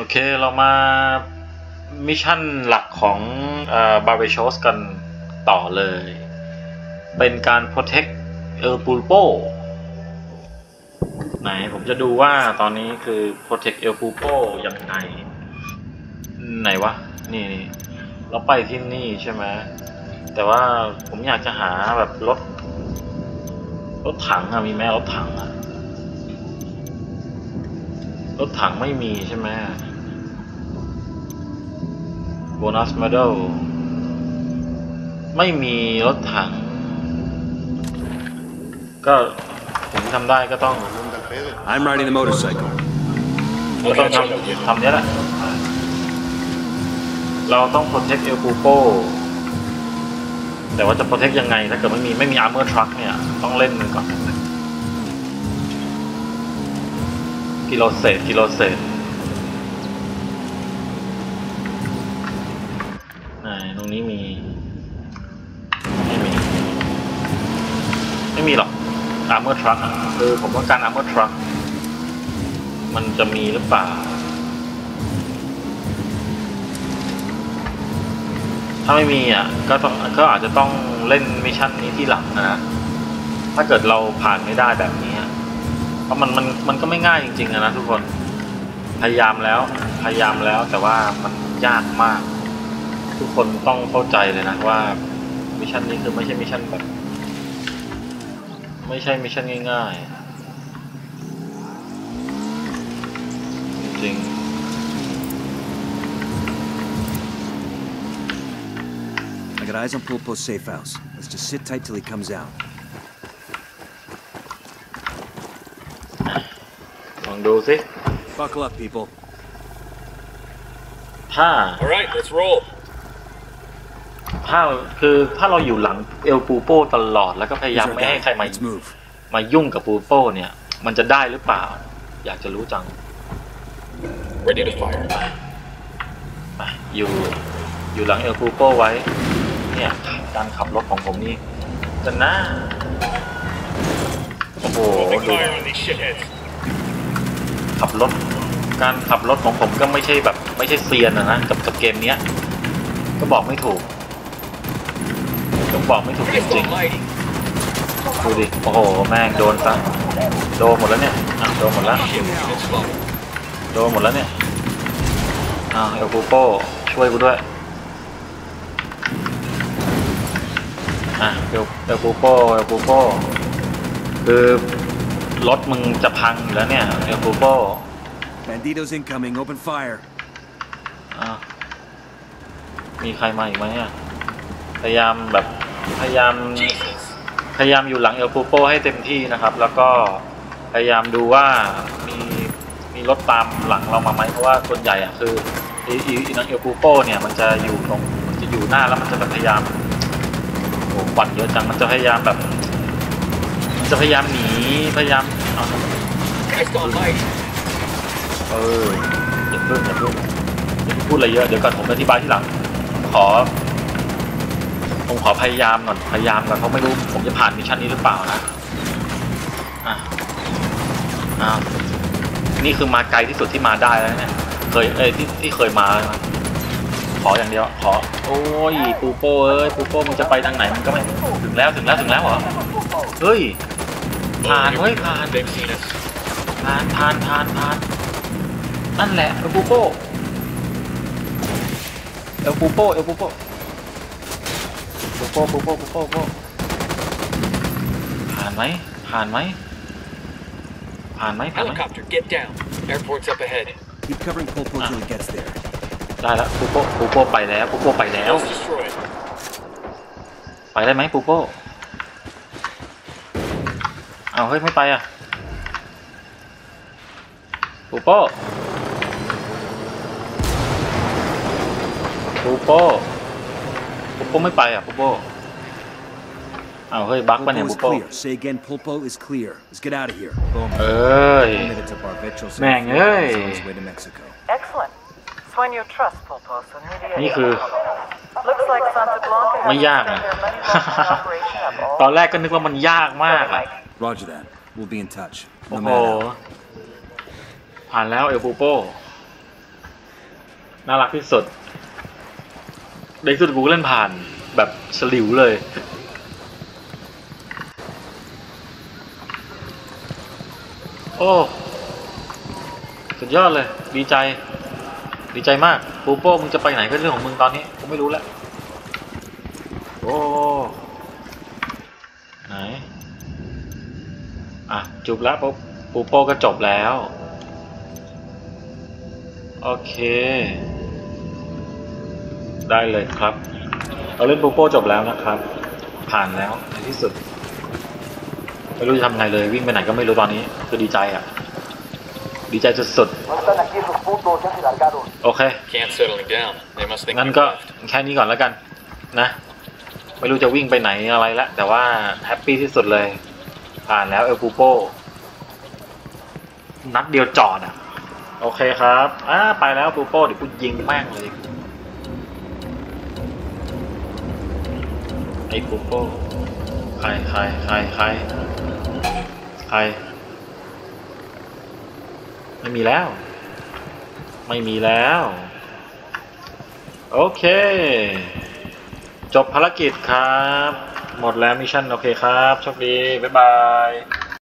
โอเคเรามา mission หลักของบาร์เบชอสกันต่อเลย เป็นการ protect El Pulpo ไหนผมจะดูว่าตอนนี้คือ protect El Pulpo ยังไง ไหนวะ นี่นี่เราไปที่นี่ใช่ไหมแต่ว่าผมอยากจะหาแบบรถ รถถังอะมีไหมรถถังอะรถถังไม่มีใช่ไหม โบนัส m ม d ด l ไม่มีรถถัง ก็ผมทำได้ก็ต้อง I'm riding the motorcycle. ก็ต้องทำทำเนี้ยแหละ เราต้อง protect El Pupo แต่ว่าจะ protect ยังไง ถ้าเกิดไม่มีไม่มี armor truck เนี่ย ต้องเล่นมันก่อนกิโลเศษกิโลเศษไหนต รงนี้มี ไม่มี ไม่มีหรอก armor truck อะคือผมต้องการ armor truck มันจะมีหรือเปล่า ถ้าไม่มีอะ ก็ต้องก็อาจจะต้องเล่น mission นี้ทีหลังนะ ถ้าเกิดเราผ่านไม่ได้แบบนี้ เพราะมันมันมันก็ไม่ง่ายจริงๆนะทุกคน พยายามแล้ว พยายามแล้วแต่ว่ามันยากมาก ทุกคนต้องเข้าใจเลยนะว่า mission นี้คือไม่ใช่ mission แบบ ไม่ใช่ mission ง่ายๆ จริง I got eyes on Pulpo's safe house. Let's just sit tight till he comes out. ลองดูสิ Buckle up, people. ถ้า All right, let's roll. ถ้าคือถ้าเราอยู่หลังเอลปูโป้ตลอดแล้วก็พยายาม Here's our ไม่ให้ guy. ใครมา Let's move. มายุ่งกับปูโป้เนี่ย มันจะได้หรือเปล่า อยากจะรู้จัง Ready to fire. ไปอยู่อยู่หลังเอลปูโป้ไว้ เนี่ยการขับรถของผมนี่จะน่าโอ้โห Open ดู fire on these shitheads. ขับรถการขับรถของผมก็ไม่ใช่แบบ ไม่ใช่เซียนอะนะกับกับเกมเนี้ย ก็บอกไม่ถูก ต้องบอกไม่ถูกจ Christ ริง almighty. ๆดูดิ โอ้โห แม่งโดนซะ โดนหมดแล้วเนี่ยอะโดนหมดแล้ว Shit, it's slow. โดนหมดแล้วเนี่ยอ้าวเอลปูโป้ช่วยกูด้วย อะเอลเอลปูโป้เอลปูโป้คือรถมึงจะพังอยู่แล้วเนี่ยเอลปูโป้ Banditos incoming. Open fire. อ้าวมีใครมาอีกไหมอะพยายามแบบ พยายาม Jesus. พยายามอยู่หลังเอลปูโป้ให้เต็มที่นะครับ แล้วก็พยายามดูว่ามีมีรถตามหลังเรามาไหมเพราะว่าส่วนใหญ่อะคืออีอีอีนังเอลปูโป้เนี่ยมันจะอยู่ตรงมันจะอยู่หน้าแล้วมันจะแบบพยายามโอ้ควันเยอะจังมันจะพยายามแบบมันจะพยายามหนีพยายามเอา Christ almighty. เอออย่าเพิ่งอย่าเพิ่งอย่าเพิ่งพูดอะไรเยอะเดี๋ยวก่อนผมอธิบายที่หลังขอ ผมขอพยายามก่อนพยายามก่อนเพราะไม่รู้ผมจะผ่านมิชชั่นนี้หรือเปล่านะอะอ้าวนี่คือมาไกลที่สุดที่มาได้แล้วเนี่ยเคยเอ้ยที่ที่เคยมาขออย่างเดียวขอ โอ้ยปูโป้เอ้ยปูโป้มันจะไปทางไหนมันก็ไม่ถึงแล้วถึงแล้วถึงแล้วเหรอเฮ้ยผ่านเฮ้ยผ่านผ่านผ่านผ่านผ่านนั่นแหละเอลปูโป้เอลปูโป้เอลปูโป้ ปูโป้ปูโป้ปูโป้ปูโป้ผ่านไหมผ่านไหมผ่านไหมผ่านไหม Helicopter, get down. Airport's up ahead. Keep covering Pulpo till he gets there. ได้แล้วปูโป้ปูโป้ไปแล้วปูโป้ไปแล้ว House destroyed. ไปได้ไหมปูโป้เอาเฮ้ยไม่ไปอะปูโป้ปูโป้ ปูโป้ไม่ไปอะปูโป้เอาเฮ้ยบั๊กปะเนี่ย Pulpo ปู is โป้ clear. Say again, Pulpo is clear. Let's get out of here. Boom. เอ้ย One minute to Barbecho. so Man, far, hey. he's on his way to Mexico. Excellent. Swing your trust, Pulpos, and media. นี่คือ Looks like Santa Blanca has ไม่ยาก taken อะ their money back in operation of all ตอนแรกก็นึกว่ามันยากมากอะ Roger that. We'll be in touch. โอ้ No โห matter. ผ่านแล้วเอลปูโป้น่ารักที่สุด ในที่สุดกูก็เล่นผ่านแบบสลิวเลย โอ้ สุดยอดเลย ดีใจ ดีใจมากปูโป้มึงจะไปไหนก็เรื่องของมึงตอนนี้กูไม่รู้แล้ว โอ้ ไหน อะ จบแล้วปุ๊บปูโป้ก็จบแล้ว โอเค ได้เลยครับ เราเล่นปูโป้จบแล้วนะครับ ผ่านแล้วในที่สุด ไม่รู้จะทำไงเลยวิ่งไปไหนก็ไม่รู้ตอนนี้ คือดีใจอะ ดีใจสุด No están aquí esos putos, ya se largaron. ๆโอเค Can't settling down. They must think งั้น we've ก็ left. แค่นี้ก่อนแล้วกัน นะ ไม่รู้จะวิ่งไปไหนอะไรละ แต่ว่าแฮปปี้ที่สุดเลย ผ่านแล้วเอลปูโป้นัดเดียวจอดอะ โอเคครับ อ่า ไปแล้วปูโป้เดี๋ยวกูยิงแม่งเลย ไอ้กูโป้ใครใครใครใครใครไม่มีแล้ว ไม่มีแล้ว โอเค จบภารกิจครับ หมดแล้ว mission โอเคครับ โชคดี บ๊ายบาย